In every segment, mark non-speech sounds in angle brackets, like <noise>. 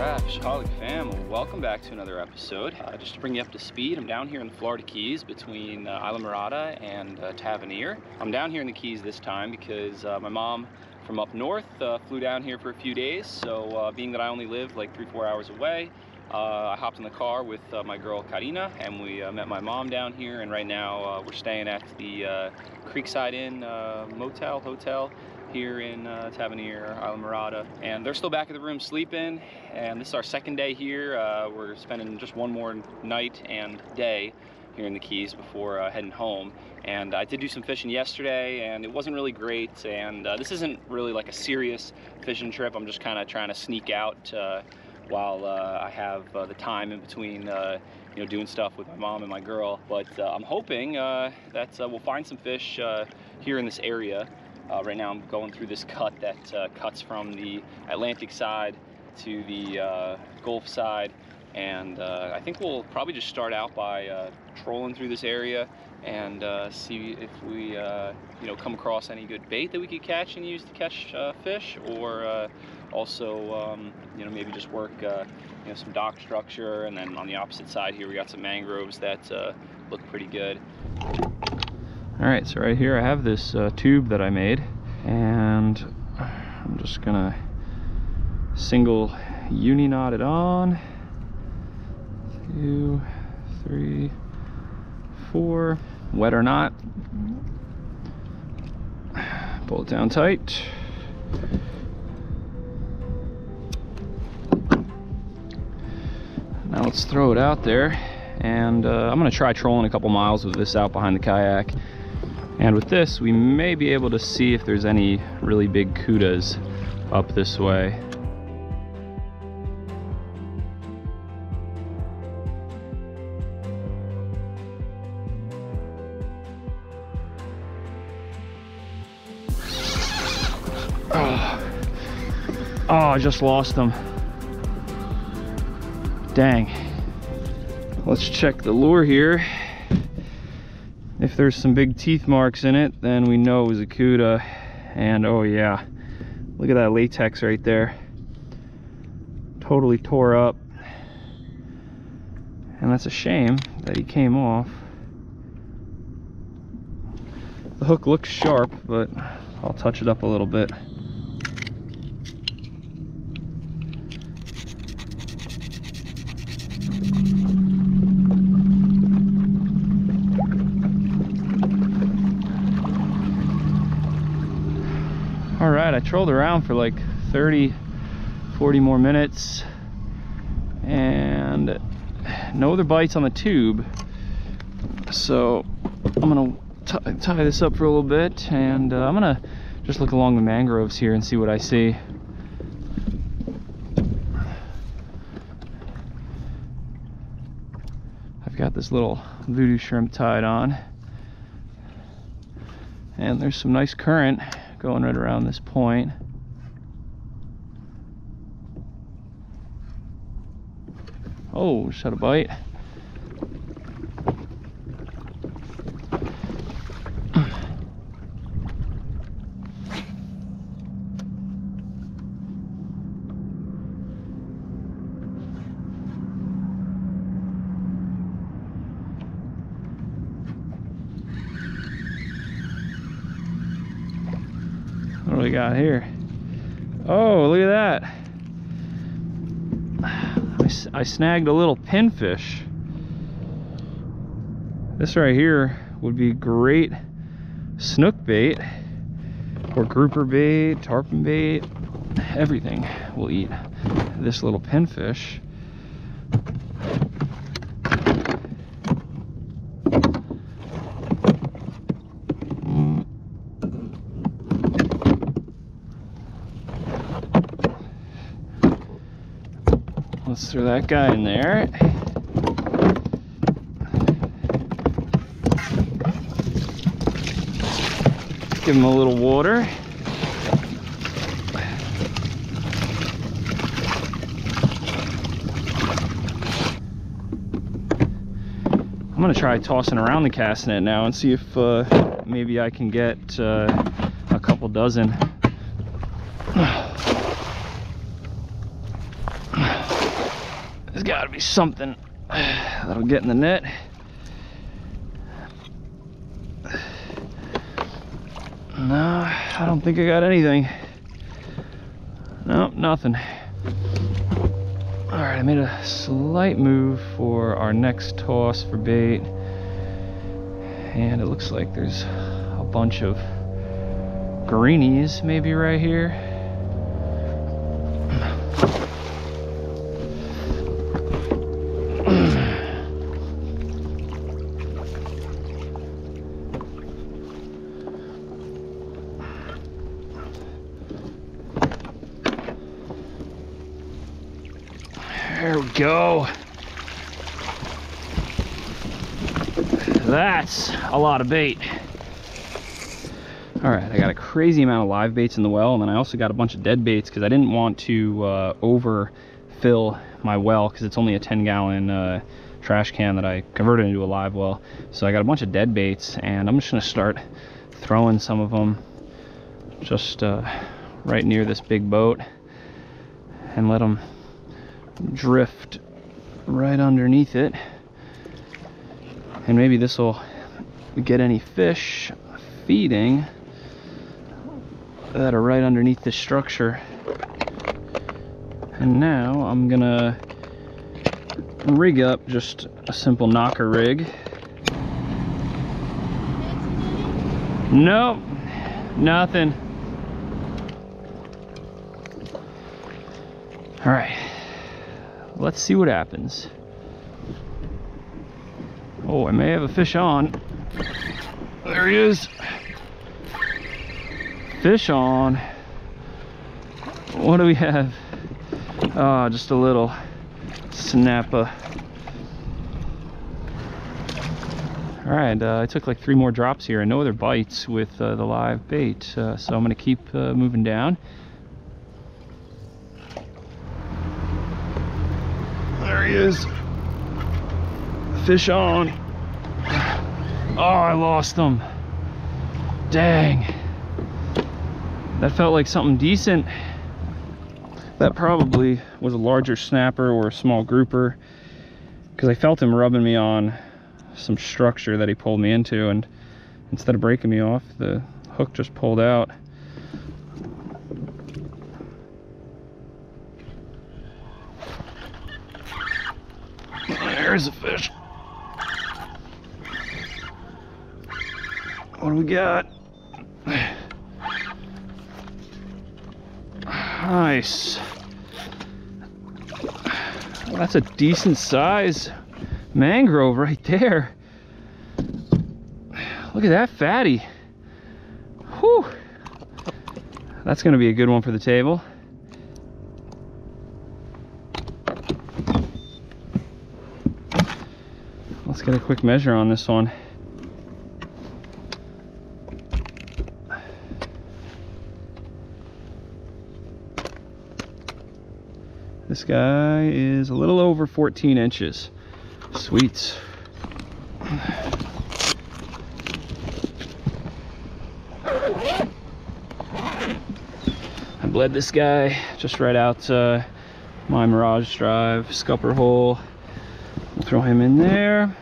right, Fishaholic fam, welcome back to another episode. Uh, just to bring you up to speed, I'm down here in the Florida Keys between uh, Islamorada and uh, Tavernier. I'm down here in the Keys this time because uh, my mom from up north uh, flew down here for a few days. So uh, being that I only live like three, four hours away, uh, I hopped in the car with my girl Karina and we met my mom down here and right now we're staying at the Creekside Inn Motel Hotel here in uh, Tavernier, Islamorada. And they're still back at the room sleeping and this is our second day here. Uh, we're spending just one more night and day here in the Keys before uh, heading home. And I did do some fishing yesterday and it wasn't really great and uh, this isn't really like a serious fishing trip. I'm just kind of trying to sneak out uh, while uh, I have uh, the time in between, you know, doing stuff with my mom and my girl. But I'm hoping that we'll find some fish here in this area. Uh, right now I'm going through this cut that uh, cuts from the Atlantic side to the uh, Gulf side. And uh, I think we'll probably just start out by uh, trolling through this area and uh, see if we, you know, come across any good bait that we could catch and use to catch fish, or also, um, you know, maybe just work, you know, some dock structure. And then on the opposite side here, we got some mangroves that look pretty good. All right, so right here I have this uh, tube that I made, and I'm just gonna single uni knot it on. Two, three, four. Wet or not. Pull it down tight. Now let's throw it out there. And uh, I'm gonna try trolling a couple miles with this out behind the kayak. And with this, we may be able to see if there's any really big cudas up this way. Oh, oh I just lost them. Dang. Let's check the lure here. If there's some big teeth marks in it, then we know it was a Cuda. And oh yeah, look at that latex right there. Totally tore up. And that's a shame that he came off. The hook looks sharp, but I'll touch it up a little bit. all right i trolled around for like 30 40 more minutes and no other bites on the tube. So i'm gonna tie this up for a little bit and uh, i'm gonna just look along the mangroves here and see what i see. I've got this little Vudu shrimp tied on and there's some nice current going right around this point. Oh, had a bite. Got here? Oh, look at that. I snagged a little pinfish. This right here would be great snook bait or grouper bait, tarpon bait, everything will eat this little pinfish. Let's throw that guy in there. Give him a little water. I'm gonna try tossing around the cast net now and see if uh, maybe I can get uh, a couple dozen. There's got to something that'll get in the net. No, I don't think I got anything. Nope, nothing. All right, I made a slight move for our next toss for bait. And it looks like there's a bunch of greenies maybe right here. There we go. That's a lot of bait. All right, I got a crazy amount of live baits in the well, and then I also got a bunch of dead baits because I didn't want to uh, overfill my well because it's only a 10 gallon uh, trash can that I converted into a live well. So I got a bunch of dead baits, and I'm just gonna start throwing some of them just uh, right near this big boat and let them drift right underneath it. And maybe this will get any fish feeding that are right underneath this structure. And now I'm gonna rig up just a simple knocker rig. Nope nothing. All right let's see what happens. Oh, I may have a fish on. There he is. Fish on. What do we have? Oh, just a little snapper. All right, uh, I took like three more drops here and no other bites with uh, the live bait. Uh, so I'm gonna keep uh, moving down. He is. Fish on. Oh, I lost them. Dang. That felt like something decent. That probably was a larger snapper or a small grouper because I felt him rubbing me on some structure that he pulled me into and instead of breaking me off, the hook just pulled out. There's a fish. What do we got? Nice. That's a decent size mangrove right there. Look at that fatty. Whew. That's gonna be a good one for the table. Let's get a quick measure on this one. This guy is a little over 14 inches. Sweets. I bled this guy just right out uh, my Mirage Drive scupper hole. Throw him in there.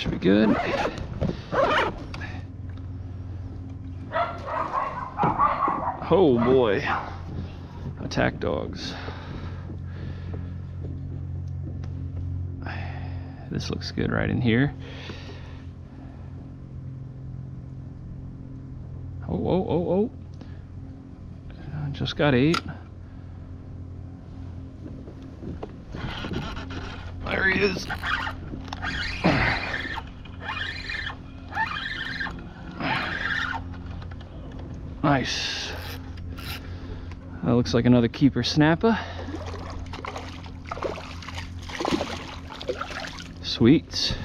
Should be good. Oh boy. Attack dogs. This looks good right in here. Oh, oh, oh, oh. Just got ate. There he is. Nice. That looks like another keeper snapper. Sweet.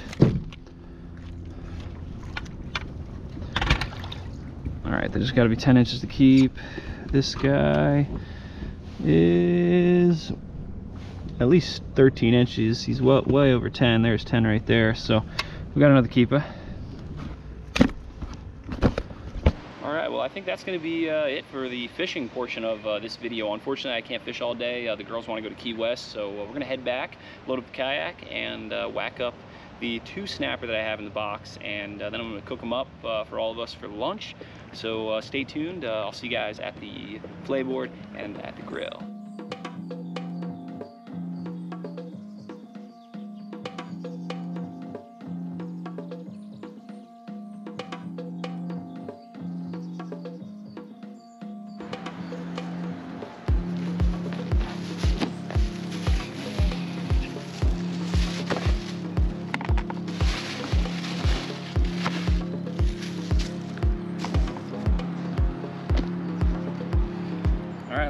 All right, they just gotta be 10 inches to keep. This guy is at least 13 inches. He's well, way over 10. There's 10 right there. So we got another keeper. All right, well, I think that's going to be uh, it for the fishing portion of uh, this video. Unfortunately, I can't fish all day. Uh, the girls want to go to Key West, so uh, we're going to head back, load up the kayak, and uh, whack up the two snapper that I have in the box, and then I'm going to cook them up for all of us for lunch. So stay tuned. I'll see you guys at the flayboard and at the grill.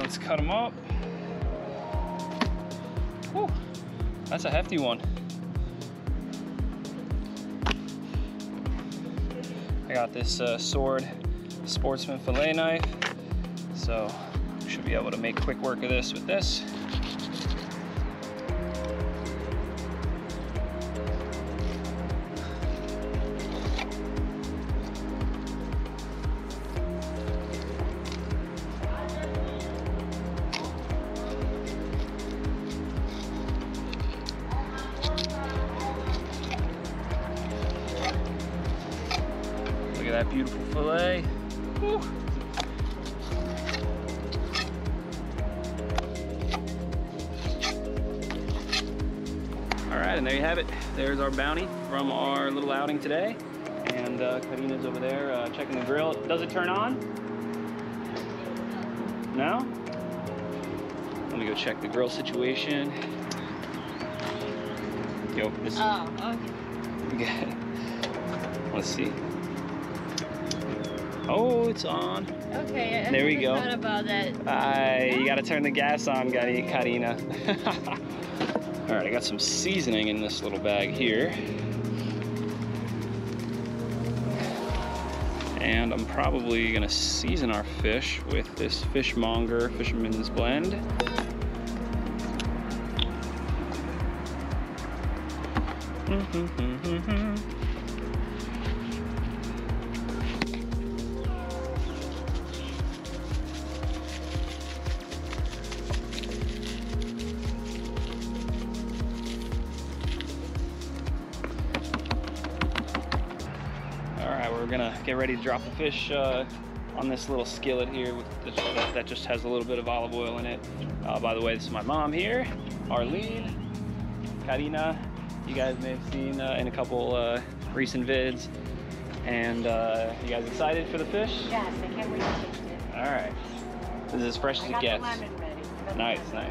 Let's cut them up. Whew, that's a hefty one. I got this uh, SORD sportsman fillet knife, so should be able to make quick work of this with this. That beautiful filet. Whew. All right, and there you have it. There's our bounty from our little outing today. And uh, Karina's over there uh, checking the grill. Does it turn on? No? Let me go check the grill situation. Yo, this. Oh, okay. <laughs> Let's see. Oh, it's on. Okay, I there we go. about that. Uh, you gotta turn the gas on, Karina. <laughs> All right, I got some seasoning in this little bag here. And I'm probably gonna season our fish with this Fishmonger Fisherman's Blend. Mm-hmm. <laughs> we're gonna get ready to drop the fish uh, on this little skillet here that, that, just has a little bit of olive oil in it. Uh, by the way, this is my mom here, Arlene, Karina. You guys may have seen uh, in a couple uh, recent vids. And uh, you guys excited for the fish? Yes, I can't wait to taste it. All right. This is as fresh I as it gets. Nice, nice.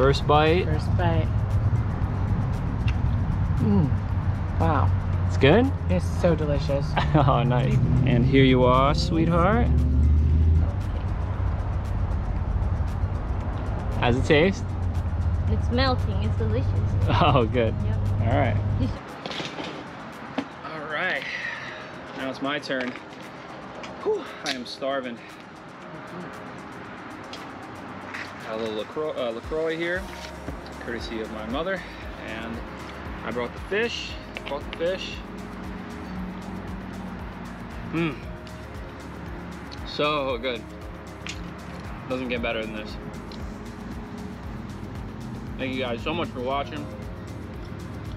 First bite. First bite. Mmm. Wow. It's good? It's so delicious. <laughs> oh, nice. And here you are, sweetheart. How's it taste? It's melting. It's delicious. <laughs> Oh, good. Yep. All right. <laughs> All right. Now it's my turn. Whew, I am starving. Mm-hmm. A little LaCroix, uh, LaCroix here, courtesy of my mother. And I brought the fish, brought the fish. Mmm. So good. Doesn't get better than this. Thank you guys so much for watching.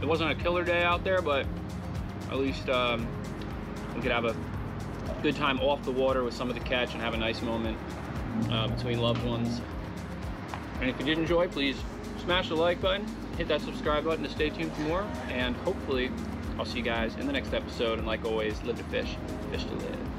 It wasn't a killer day out there, but at least um, we could have a good time off the water with some of the catch and have a nice moment uh, between loved ones. And if you did enjoy, please smash the like button, hit that subscribe button to stay tuned for more, and hopefully I'll see you guys in the next episode. And like always, live to fish, fish to live.